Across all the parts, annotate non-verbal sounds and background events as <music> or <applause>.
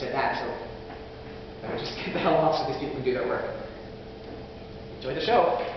Say that, so let me just <laughs> get the hell off so these people can do their work. Enjoy the show.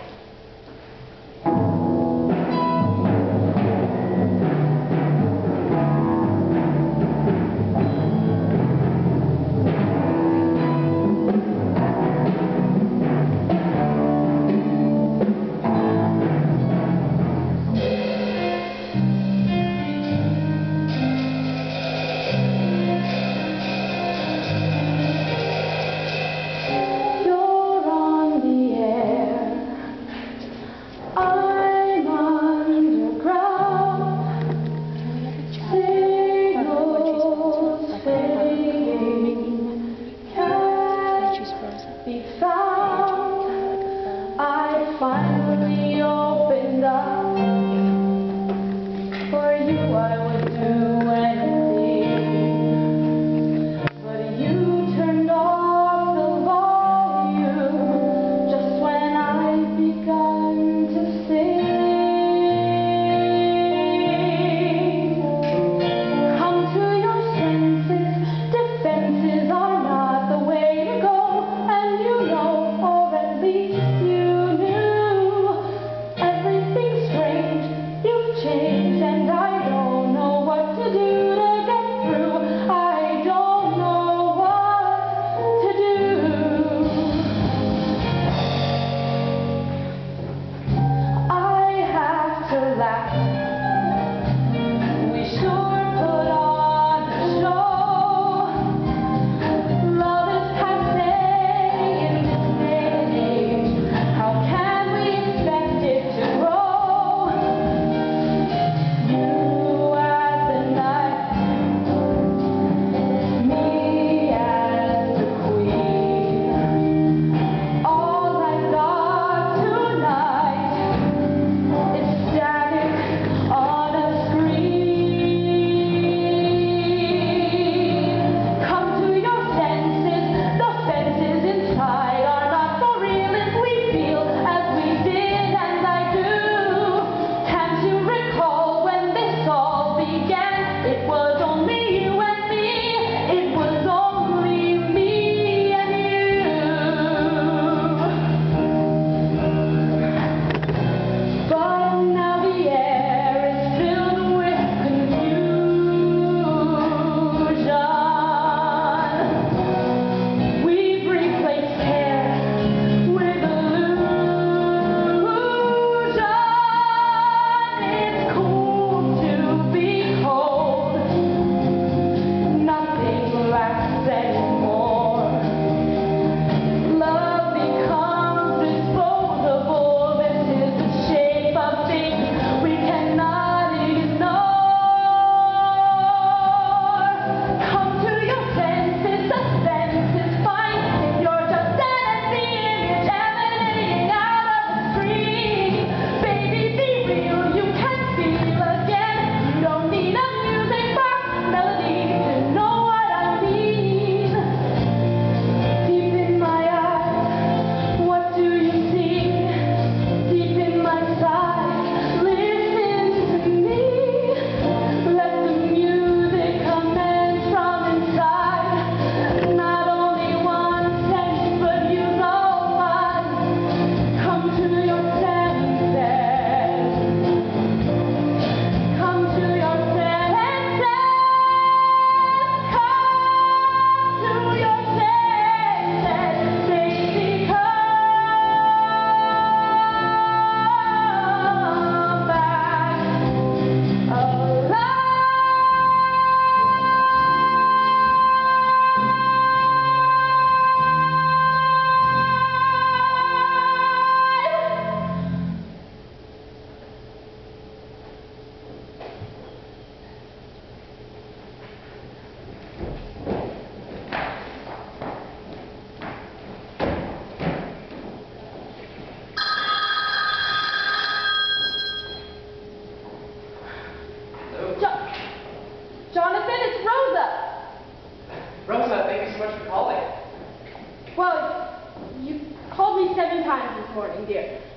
It was only corn in.